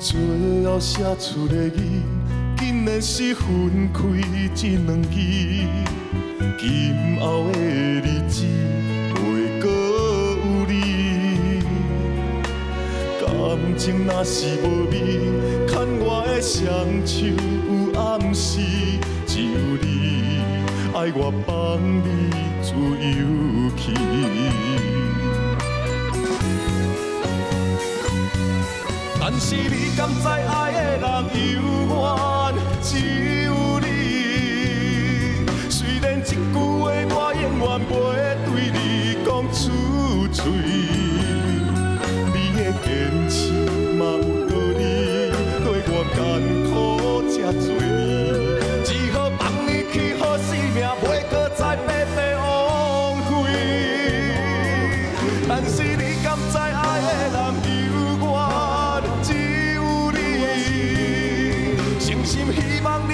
最后写出的字，竟然是分开这两字。今后的日子袂搁有你，感情若是无味，牵我的双手有暗示，只有你爱我放你自由去。但是你甘知爱的人犹原只有你？虽然一句话我永远袂对你讲出嘴。 진심 희망